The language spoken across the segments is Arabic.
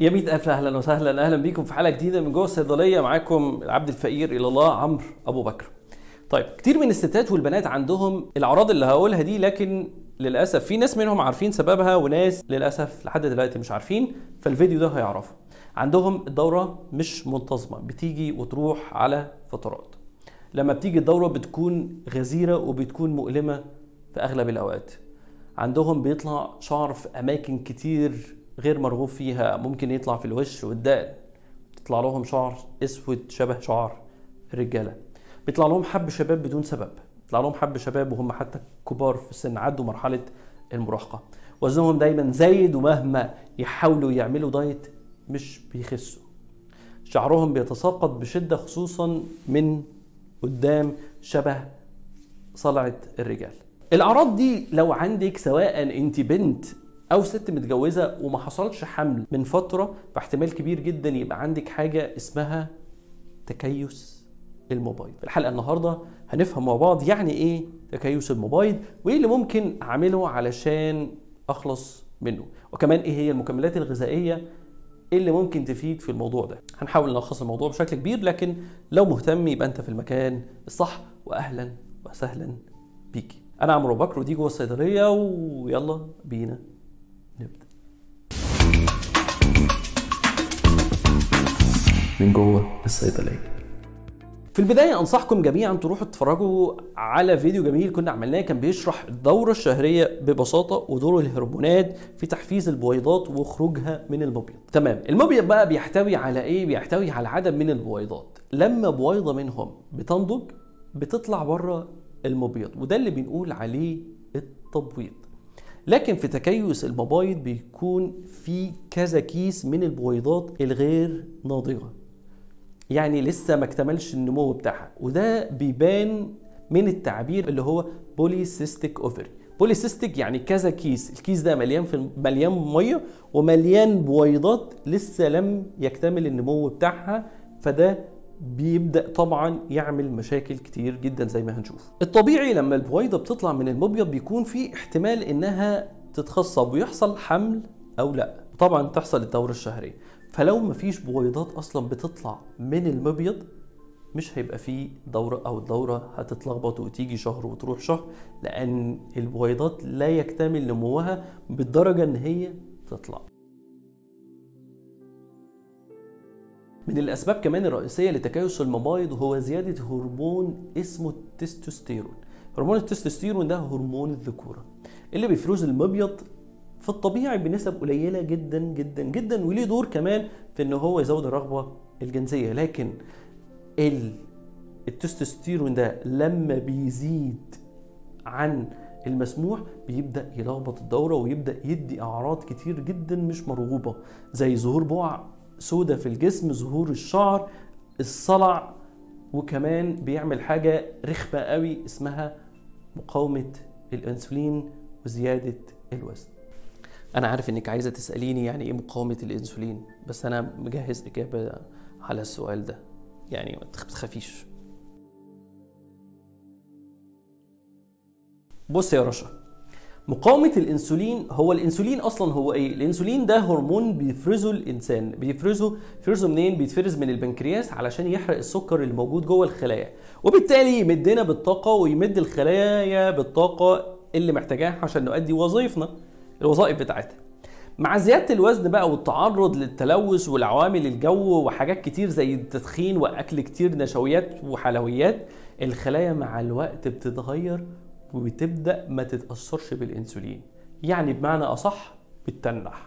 يا مئة ألف أهلا وسهلا أهلا بيكم في حلقة جديدة من جوه الصيدلية معاكم العبد الفقير إلى الله عمرو أبو بكر. طيب كتير من الستات والبنات عندهم الأعراض اللي هقولها دي لكن للأسف في ناس منهم عارفين سببها وناس للأسف لحد دلوقتي مش عارفين فالفيديو ده هيعرفوا. عندهم الدورة مش منتظمة بتيجي وتروح على فترات. لما بتيجي الدورة بتكون غزيرة وبتكون مؤلمة في أغلب الأوقات. عندهم بيطلع شعر في أماكن كتير غير مرغوب فيها ممكن يطلع في الوش والدقن يطلع لهم شعر أسود شبه شعر الرجالة. بيطلع لهم حب شباب بدون سبب. بيطلع لهم حب شباب وهم حتى كبار في السن عدوا مرحلة المراهقة. وزنهم دايما زايد ومهما يحاولوا يعملوا دايت مش بيخسوا. شعرهم بيتساقط بشدة خصوصا من قدام شبه صلعة الرجال. الأعراض دي لو عندك سواء أنت بنت أو ست متجوزة وما حصلش حمل من فترة فاحتمال كبير جدا يبقى عندك حاجة اسمها تكيس المبيض في الحلقة النهارده هنفهم مع بعض يعني إيه تكيس المبيض وايه اللي ممكن أعمله علشان أخلص منه. وكمان إيه هي المكملات الغذائية اللي ممكن تفيد في الموضوع ده. هنحاول نلخص الموضوع بشكل كبير لكن لو مهتم يبقى أنت في المكان الصح. واهلا وسهلا بيكي أنا عمرو بكر ودي جوه الصيدليه ويلا بينا. نبدا من جوه الصيدليه في البداية أنصحكم جميعا تروحوا تتفرجوا على فيديو جميل كنا عملناه كان بيشرح الدورة الشهرية ببساطة ودور الهرمونات في تحفيز البويضات وخروجها من المبيض. تمام، المبيض بقى بيحتوي على إيه؟ بيحتوي على عدد من البويضات. لما بويضة منهم بتنضج بتطلع بره المبيض وده اللي بنقول عليه التبويض. لكن في تكيس المبايض بيكون في كذا كيس من البويضات الغير ناضجة. يعني لسه ما اكتملش النمو بتاعها. وده بيبان من التعبير اللي هو polycystic ovary polycystic يعني كذا كيس. الكيس ده مليان في مليان مية ومليان بويضات لسه لم يكتمل النمو بتاعها. فده بيبدأ طبعا يعمل مشاكل كتير جدا زي ما هنشوف. الطبيعي لما البويضة بتطلع من المبيض بيكون في احتمال إنها تتخصب ويحصل حمل أو لأ. طبعا تحصل الدورة الشهرية. فلو مفيش بويضات أصلا بتطلع من المبيض مش هيبقى فيه دورة أو الدورة هتتلخبط وتيجي شهر وتروح شهر لأن البويضات لا يكتمل نموها بالدرجة إن هي تطلع. من الأسباب كمان الرئيسية لتكيس المبايض هو زيادة هرمون اسمه التستوستيرون. هرمون التستوستيرون ده هرمون الذكورة. اللي بيفرز المبيض في الطبيعي بنسب قليلة جدا جدا جدا وليه دور كمان في إن هو يزود الرغبة الجنسية. لكن ال التستوستيرون ده لما بيزيد عن المسموح بيبدأ يلخبط الدورة ويبدأ يدي أعراض كتير جدا مش مرغوبة زي ظهور بقع سودة في الجسم ظهور الشعر الصلع وكمان بيعمل حاجة رخمة قوي اسمها مقاومة الأنسولين وزيادة الوزن. أنا عارف إنك عايزة تسأليني يعني إيه مقاومة الأنسولين بس أنا مجهز إجابة على السؤال ده. يعني ما تخافيش. بص يا رشا مقاومة الإنسولين هو الإنسولين أصلا هو إيه؟ الإنسولين ده هرمون بيفرزه الإنسان، بيفرزه بيفرزه منين؟ بيتفرز من البنكرياس علشان يحرق السكر اللي موجود جوه الخلايا، وبالتالي يمدنا بالطاقة ويمد الخلايا بالطاقة اللي محتاجاها عشان نؤدي وظائفنا الوظائف بتاعتها. مع زيادة الوزن بقى والتعرض للتلوث والعوامل الجو وحاجات كتير زي التدخين وأكل كتير نشويات وحلويات، الخلايا مع الوقت بتتغير وبتبدا ما تتأثرش بالإنسولين. يعني بمعنى أصح بتتنح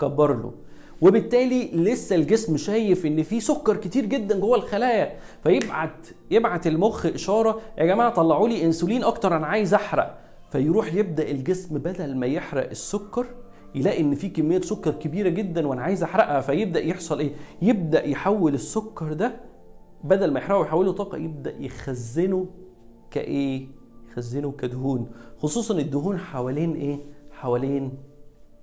كبر له. وبالتالي لسه الجسم شايف إن في سكر كتير جدا جوه الخلايا. فيبعت يبعت المخ إشارة يا جماعة طلعوا لي إنسولين أكتر أنا عايز أحرق. فيروح يبدأ الجسم بدل ما يحرق السكر يلاقي إن في كمية سكر كبيرة جدا وأنا عايز أحرقها. فيبدأ يحصل إيه؟ يبدأ يحول السكر ده بدل ما يحرقه يحوله طاقة يبدأ يخزنه كإيه؟ يخزنه كدهون خصوصا الدهون حوالين إيه؟ حوالين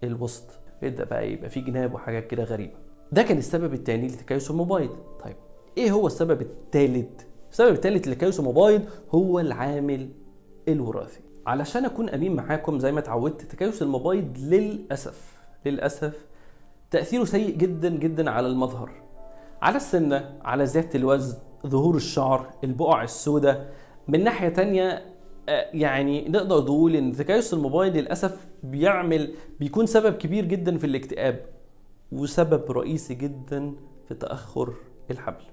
الوسط. يبدأ بقى يبقى في جناب وحاجات كده غريبة. ده كان السبب الثاني لتكيس المبايض طيب إيه هو السبب الثالث السبب الثالث لتكيس المبايض هو العامل الوراثي. علشان أكون أمين معاكم زي ما اتعودت تكيس المبايض للأسف للأسف تأثيره سيء جدا جدا على المظهر. على السمنه على زيادة الوزن ظهور الشعر البقع السوداء من ناحية تانية يعني نقدر نقول إن تكيس الموبايل للأسف بيعمل بيكون سبب كبير جدا في الاكتئاب وسبب رئيسي جدا في تأخر الحمل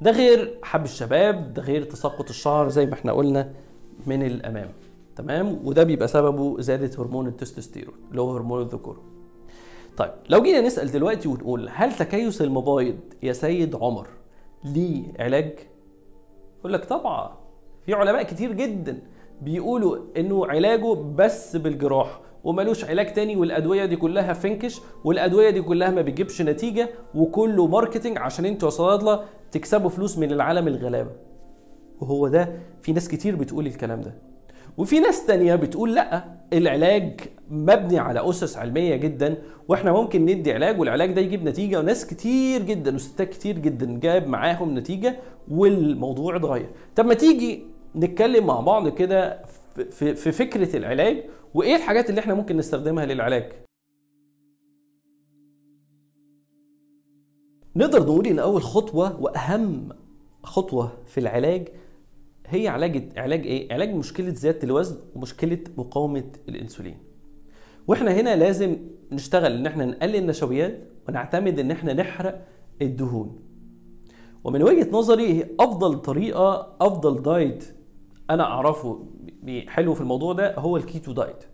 ده غير حب الشباب ده غير تساقط الشعر زي ما إحنا قلنا من الأمام. تمام؟ وده بيبقى سببه زياده هرمون التستوستيرون اللي هو هرمون الذكورة. طيب لو جينا نسأل دلوقتي ونقول هل تكيس المبايض يا سيد عمر ليه علاج؟ يقول لك طبعا في علماء كتير جدا بيقولوا إنه علاجه بس بالجراحة وملوش علاج تاني والأدوية دي كلها فنكش والأدوية دي كلها ما بتجيبش نتيجة وكله marketing عشان أنتوا يا صيادلة تكسبوا فلوس من العالم الغلابة. وهو ده في ناس كتير بتقول الكلام ده. وفي ناس تانية بتقول لأ العلاج مبني على أسس علمية جدا وإحنا ممكن ندي علاج والعلاج ده يجيب نتيجة. وناس كتير جدا وستات كتير جدا جاب معاهم نتيجة والموضوع اتغير. طب ما تيجي نتكلم مع بعض كده في فكرة العلاج وإيه الحاجات اللي إحنا ممكن نستخدمها للعلاج؟ نقدر نقول إن أول خطوة وأهم خطوة في العلاج هي علاج علاج إيه؟ علاج مشكلة زيادة الوزن ومشكلة مقاومة الإنسولين. وإحنا هنا لازم نشتغل إن إحنا نقلل النشويات ونعتمد إن إحنا نحرق الدهون. ومن وجهة نظري أفضل طريقة أفضل diet أنا أعرفه حلو في الموضوع ده هو ال keto diet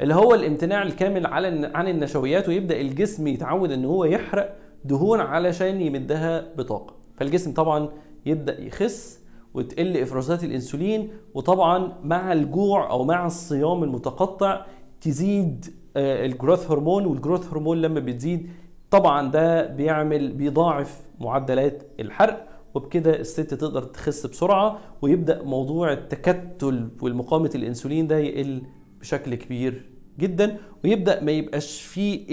اللي هو الامتناع الكامل على عن النشويات ويبدأ الجسم يتعود إن هو يحرق دهون علشان يمدها بطاقة. فالجسم طبعا يبدأ يخس وتقل إفرازات الإنسولين وطبعا مع الجوع أو مع الصيام المتقطع تزيد الجروث هرمون والجروث هرمون لما بتزيد طبعا ده بيعمل بيضاعف معدلات الحرق. وبكده الست تقدر تخس بسرعة ويبدأ موضوع التكتل والمقاومة الإنسولين ده يقل بشكل كبير جدا ويبدأ ما يبقاش فيه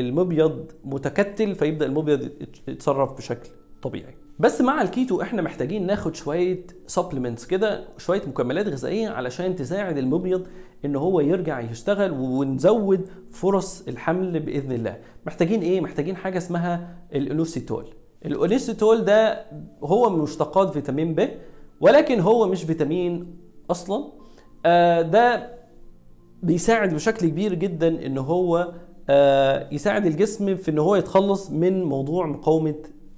المبيض متكتل فيبدأ المبيض يتصرف بشكل طبيعي. بس مع الكيتو إحنا محتاجين ناخد شوية supplements كده شوية مكملات غذائية علشان تساعد المبيض إن هو يرجع يشتغل ونزود فرص الحمل بإذن الله. محتاجين إيه؟ محتاجين حاجة اسمها الأنوسيتول. الانوسيتول ده هو من مشتقات فيتامين ب ولكن هو مش فيتامين أصلا. آه ده بيساعد بشكل كبير جدا إن هو آه يساعد الجسم في إن هو يتخلص من موضوع مقاومة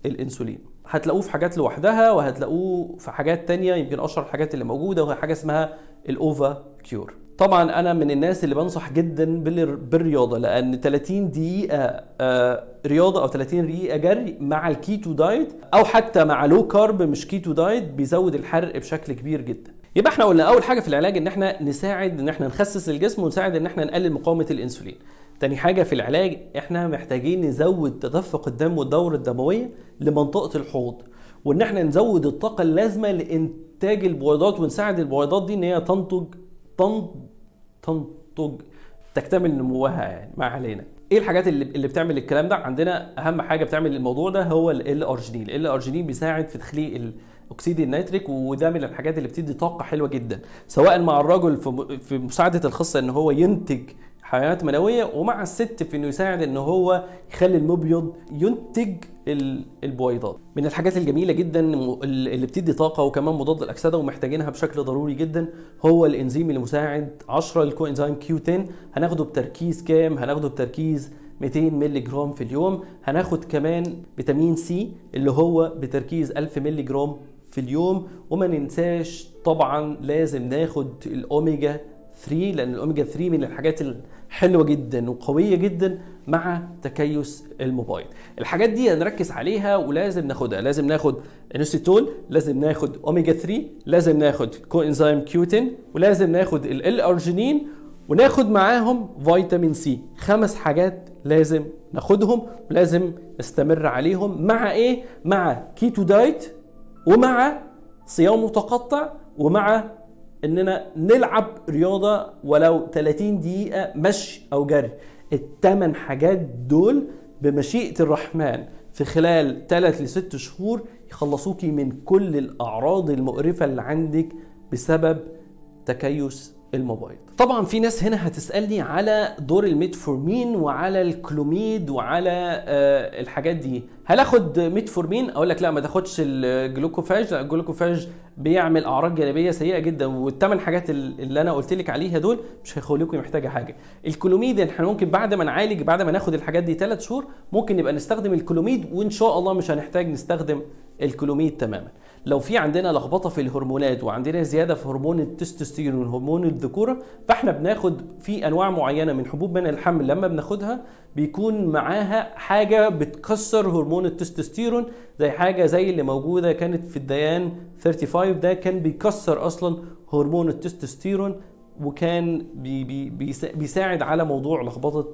الإنسولين. هتلاقوه في حاجات لوحدها وهتلاقوه في حاجات تانية يمكن أشهر الحاجات اللي موجودة وهي حاجة اسمها الأوفا كيور. طبعا أنا من الناس اللي بنصح جدا بالرياضة لأن 30 دقيقة آه، رياضة أو 30 دقيقة جري مع ال keto diet أو حتى مع low carb مش keto diet بيزود الحرق بشكل كبير جدا. يبقى إحنا قلنا أول حاجة في العلاج إن إحنا نساعد إن إحنا نخسس الجسم ونساعد إن إحنا نقلل مقاومة الإنسولين. تاني حاجة في العلاج إحنا محتاجين نزود تدفق الدم والدورة الدموية لمنطقة الحوض وإن إحنا نزود الطاقة اللازمة لإنتاج البويضات ونساعد البويضات دي إن هي تنتج تنتج تكتمل نموها يعني ما علينا. إيه الحاجات اللي اللي بتعمل الكلام ده؟ عندنا أهم حاجة بتعمل الموضوع ده هو ال L-arginine ال L-arginine بيساعد في تخليق اكسيد النيتريك وده من الحاجات اللي بتدي طاقة حلوة جدا. سواء مع الرجل في مساعدة الخصية إن هو ينتج حيوانات منوية ومع الست في إنه يساعد إن هو يخلي المبيض ينتج البويضات. من الحاجات الجميلة جدا اللي بتدي طاقة وكمان مضاد الاكسده ومحتاجينها بشكل ضروري جدا هو الإنزيم المساعد 10 ال coenzyme Q 10 هناخده بتركيز كام؟ هناخده بتركيز 200 مللي جرام في اليوم. هناخد كمان فيتامين C اللي هو بتركيز 1000 مللي جرام في اليوم. وما ننساش طبعا لازم ناخد الأوميجا 3 لأن الأوميجا 3 من الحاجات الحلوه جدا وقوية جدا مع تكيس المبايض. الحاجات دي هنركز عليها ولازم ناخدها. لازم ناخد انوسيتول لازم ناخد أوميجا 3 لازم ناخد coenzyme Q ten ولازم ناخد ال L-arginine وناخد معاهم فيتامين C. خمس حاجات لازم ناخدهم ولازم نستمر عليهم. مع إيه؟ مع keto diet ومع صيام متقطع ومع إننا نلعب رياضة ولو 30 دقيقة مشي أو جري. الثمان حاجات دول بمشيئة الرحمن في خلال 3 ل 6 شهور يخلصوكي من كل الأعراض المقرفة اللي عندك بسبب تكيس المبايض. طبعا في ناس هنا هتسألني على دور الميتفورمين وعلى الكلوميد وعلى آه الحاجات دي. هل آخد ميتفورمين؟ أقول لك لا ما تاخدش الجلوكوفاج. لا الجلوكوفاج بيعمل أعراض جانبية سيئة جدا والثمان حاجات اللي أنا قلت لك عليها دول مش هيخليكم محتاجة حاجة. الكلوميد إحنا ممكن بعد ما نعالج بعد ما ناخد الحاجات دي ثلاث شهور ممكن نبقى نستخدم الكلوميد وإن شاء الله مش هنحتاج نستخدم الكلوميد تماما. لو في عندنا لخبطة في الهرمونات وعندنا زيادة في هرمون التستوستيرون هرمون الذكوره فإحنا بناخد في أنواع معينة من حبوب منع الحمل لما بناخدها بيكون معاها حاجة بتكسر هرمون التستوستيرون زي حاجة زي اللي موجودة كانت في الديان 35 ده كان بيكسر أصلا هرمون التستوستيرون وكان بي بي بيساعد على موضوع لخبطة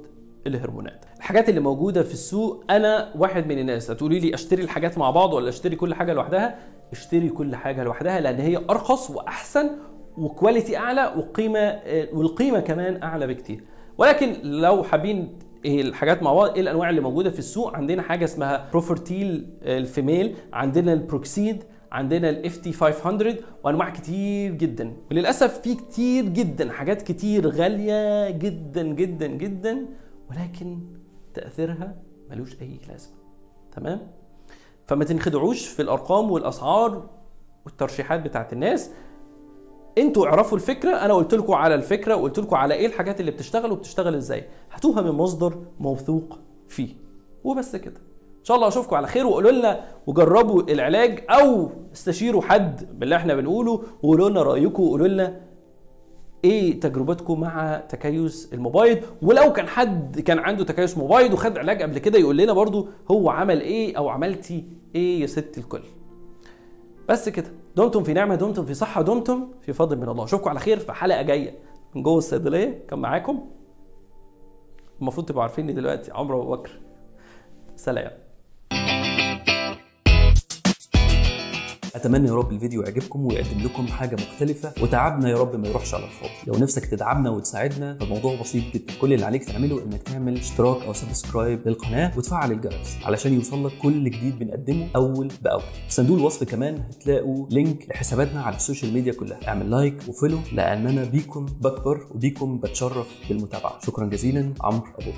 الهرمونات. الحاجات اللي موجودة في السوق أنا واحد من الناس هتقولي لي أشتري الحاجات مع بعض ولا أشتري كل حاجة لوحدها؟ اشتري كل حاجة لوحدها لأن هي أرخص وأحسن و quality أعلى وقيمة والقيمة كمان أعلى بكتير. ولكن لو حابين إيه الحاجات مع بعض إيه الأنواع اللي موجودة في السوق؟ عندنا حاجة اسمها بروفرتيل ال female عندنا البروكسيد عندنا ال FT 500 وأنواع كتير جدا. وللأسف في كتير جدا حاجات كتير غالية جدا جدا جدا ولكن تأثيرها ملوش أي لازمة. تمام؟ فما تنخدعوش في الأرقام والأسعار والترشيحات بتاعت الناس. أنتوا اعرفوا الفكرة أنا قلت لكم على الفكرة وقلت لكم على إيه الحاجات اللي بتشتغل وبتشتغل إزاي. هاتوها من مصدر موثوق فيه. وبس كده. إن شاء الله أشوفكم على خير وقولوا لنا وجربوا العلاج أو استشيروا حد باللي إحنا بنقوله وقولوا لنا رأيكم وقولوا لنا إيه تجربتكم مع تكيس الموبايل؟ ولو كان حد كان عنده تكيس موبايل وخد علاج قبل كده يقول لنا برضو هو عمل إيه أو عملتي إيه يا ست الكل. بس كده. دمتم في نعمة دمتم في صحة دمتم في فضل من الله. أشوفكم على خير في حلقة جاية من جوه الصيدلية. كان معاكم. المفروض تبقوا عارفيني دلوقتي. عمرو بكر سلام. أتمنى يا رب الفيديو يعجبكم ويقدم لكم حاجة مختلفة. وتعبنا يا رب ما يروحش على الفاضي. لو نفسك تدعمنا وتساعدنا فالموضوع بسيط جدا. كل اللي عليك تعمله إنك تعمل اشتراك أو subscribe للقناة وتفعل الجرس علشان يوصلك كل جديد بنقدمه أول بأول. في صندوق الوصف كمان هتلاقوا link لحساباتنا على ال social media كلها. اعمل like و follow لأننا بيكم بكبر وبيكم بتشرف بالمتابعة. شكرا جزيلا. عمرو أبو.